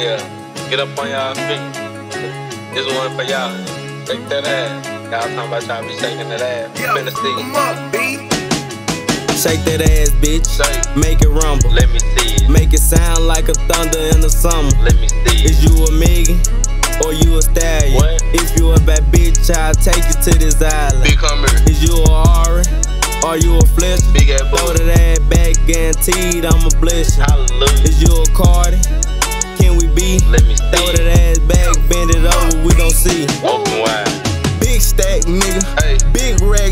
Yeah, get up on y'all feet. This one for y'all. Shake that ass. Y'all talking about y'all be shaking that ass. Yo, Finna see. come up, B. Shake that ass, bitch. Shake. Make it rumble. Let me see it. Make it sound like a thunder in the summer. Let me see it. Is you a Megan or you a stallion? What? If you a bad bitch, I'll take you to this island. Big come here. Is you a Ari or you a Fletcher? Big ass Throw that ass back, guaranteed I'ma bless you. Hallelujah. Is you a Cardi?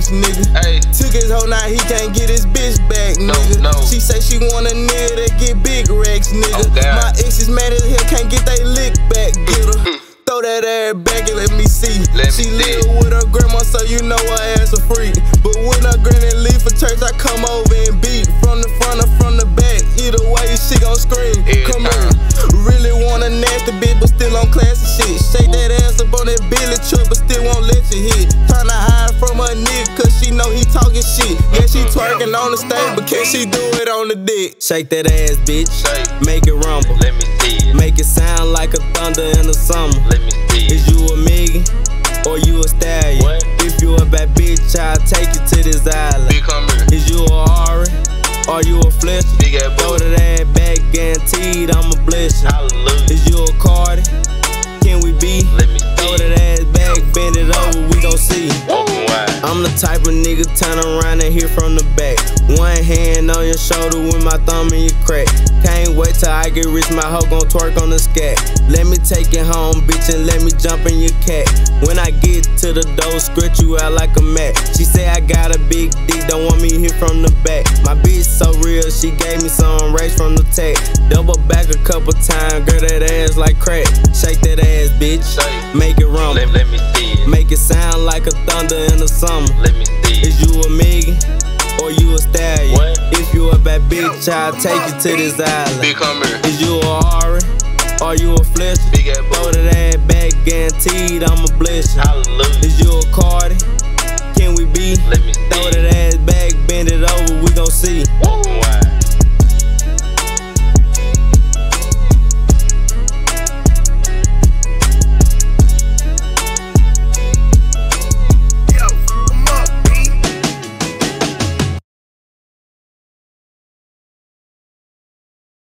Racks, nigga. hey. Took his hoe, now he can't get his bitch back, nigga. no. She say she want a nigga that get big racks, nigga. Oh, My ex is mad as hell, can't get they lick back, get her. Mm-hmm. Throw that ass back and let me see. Let me she see. live with her grandma, so you know her ass a freak. But when her granny leave for church, I come over and beat. From the front or from the back, either way, she gon' scream. Every come time. here. Really want a nasty bitch, but still on classy shit. Shake that ass up on that Billy truck, but still won't let you hit. Know he talking shit. Yeah, she mm-hmm. twerking on the stage, but can she do it on the dick? Shake that ass, bitch. Make it rumble. Let me see it. Make it sound like a thunder in the summer. Let me see Is you a Megan or you a stallion? What? If you a bad bitch, I'll take you to this island. Big come here. Is you a Ari or you a Fletcher? Big ass Throw booty. that ass back, guaranteed I'ma bless you. Hallelujah. Is you a Cardi? I'm the type of nigga turn around and hear from the back. One hand on your shoulder with my thumb in your crack. Can't wait till I get rich, my hoe gon' twerk on the scat. Let me take it home, bitch, and let me jump in your cat. When I get to the door, scratch you out like a mat. She say I got a big dick, don't want me hit from the back. My bitch so real, she gave me some race from the tech. Double back a couple times, girl that ass like crack. Shake that ass, bitch. Make it rumble. Let, let me see it. Make it sound like a thunder in the summer. Let me see it. Is you a Megan or you a stallion? What? If you a bad bitch, I'll take you to this island. Big come here. Is you a Ari or you a Fletcher? Big ass Throw that ass back, guaranteed I'ma bless you. Hallelujah. Is you a Cardi? Be? Let me Throw that it. ass back, bend it over, we gon' see.